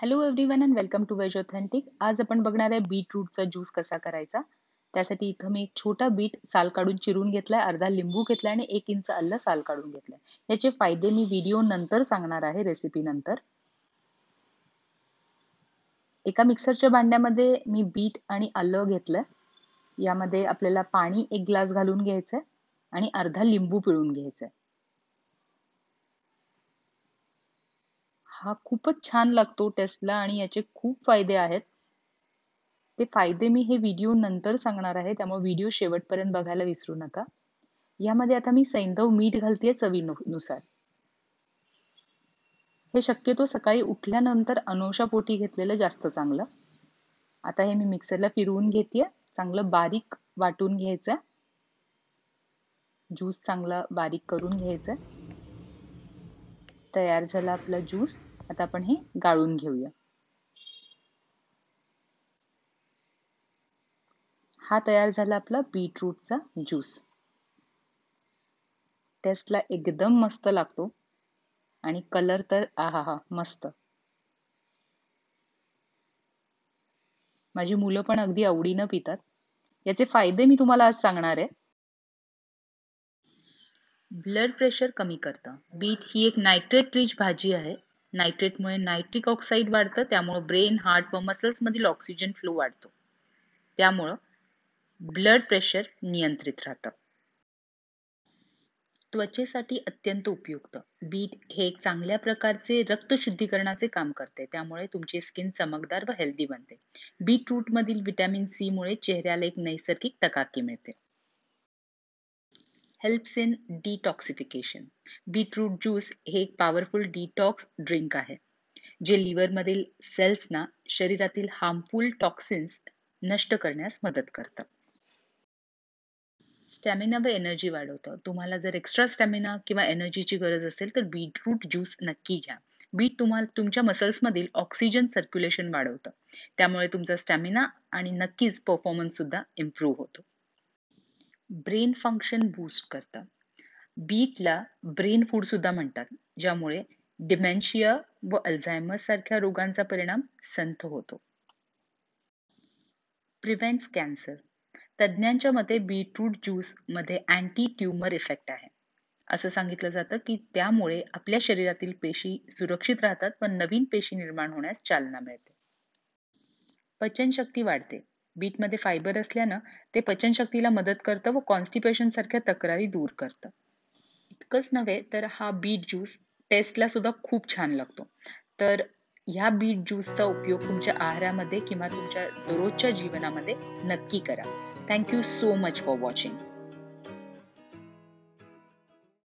Hello everyone and welcome to veg authentic आज आपण बघणार आहे बीट रूटचा ज्यूस कसा करायचा. त्यासाठी इथं मी एक छोटा बीट साल काढून चिरून घेतलाय अर्धा लिंबू घेतलाय आणि एक इंच अल्ल साल काढून घेतलाय. याचे फायदे मी व्हिडिओ नंतर सांगणार आहे रेसिपी नंतर. एका मिक्सरच्या भांड्यामध्ये मी बीट आणि आलं घेतलंय. यामध्ये आपल्याला पाणी एक ग्लास घालून घ्यायचंय आणि अर्धा लिंबू पिळून घ्यायचंय. हा खूपच छान लागतो टेस्टला आणि याचे खूप फायदे आहेत. ते फायदे मी हे व्हिडिओ नंतर सांगणार आहे त्यामुळे व्हिडिओ शेवटपर्यंत बघायला विसरू नका. यामध्ये आता मी सैंधव मीठ घालतेय चवीनुसार. हे शक्यतो सकाळी उठल्यानंतर अनोशा पोटी घेतलेलं जास्त चांगलं. आता हे मी मिक्सरला फिरवून घेतेय चांगलं बारीक वाटून घ्यायचं. ज्यूस चांगला बारीक करून घ्यायचं. तयार झाला आपला ज्यूस आता आपण हे गाळून घेऊया. हा तयार झाला आपला बीटरूटचा ज्यूस. टेस्टला एकदम मस्त लागतो. आणि कलर तर आहा हा मस्त. माझी मुलं पण अगदी आवडीनं पितात. याचे फायदे मी तुम्हाला आज सांगणार आहे. ब्लड प्रेशर कमी करतं. बीट ही एक नायट्रेट रिच भाजी आहे. नायट्रेटमुळे नायट्रिक ऑक्साईड वाढतं त्यामुळे ब्रेन हार्ट व मसल्स मधील ऑक्सिजन फ्लो वाढतो. त्यामुळं ब्लड प्रेशर नियंत्रित राहतं. त्वचेसाठी अत्यंत उपयुक्त. बीट हे एक चांगल्या प्रकारचे रक्त शुद्धीकरणाचे काम करते त्यामुळे तुमची स्किन चमकदार व हेल्दी बनते. बीट रूट मधील विटॅमिन सी मुळे चेहऱ्याला एक नैसर्गिक तकाकी मिळते. Helps in detoxification beetroot juice हे एक पॉवरफुल डिटॉक्स ड्रिंक आहे. जे लिव्हरमधील सेल्सना शरीरातील हार्मफुल टॉक्सिन्स नष्ट करण्यास मदत करतं. स्टॅमिना व एनर्जी वाढवतं. तुम्हाला जर एक्स्ट्रा स्टॅमिना किंवा एनर्जीची गरज असेल तर बीटरूट ज्यूस नक्की घ्या. बीट तुम्हाला तुमच्या मसल्समधील ऑक्सिजन सर्क्युलेशन वाढवतं. त्यामुळे तुमचा स्टॅमिना आणि नक्कीच परफॉर्मन्स सुद्धा इम्प्रूव्ह होतो. ब्रेन फंक्शन बूस्ट करतं. बीटला ब्रेन फूड सुद्धा म्हणतात ज्यामुळे डिमेन्शिया व अल्झायमर सारख्या रोगांचा परिणाम संथ होतो. प्रिव्हेंट्स कॅन्सर तज्ज्ञांच्या मते बीटरूट ज्यूसमध्ये अँटी ट्युमर इफेक्ट आहे. असं सांगितलं जातं की त्यामुळे आपल्या शरीरातील पेशी सुरक्षित राहतात व नवीन पेशी निर्माण होण्यास चालना मिळते. पचनशक्ती वाढते. बीटमध्ये फायबर असल्यानं ते पचनशक्तीला मदत करतं व कॉन्स्टिपेशन सारख्या तक्रारी दूर करतं. इतकंच नव्हे तर हा बीट ज्यूस टेस्टला सुद्धा खूप छान लागतो. तर ह्या बीट ज्यूसचा उपयोग तुमच्या आहारामध्ये किंवा तुमच्या दररोजच्या जीवनामध्ये नक्की करा. Thank you so much for watching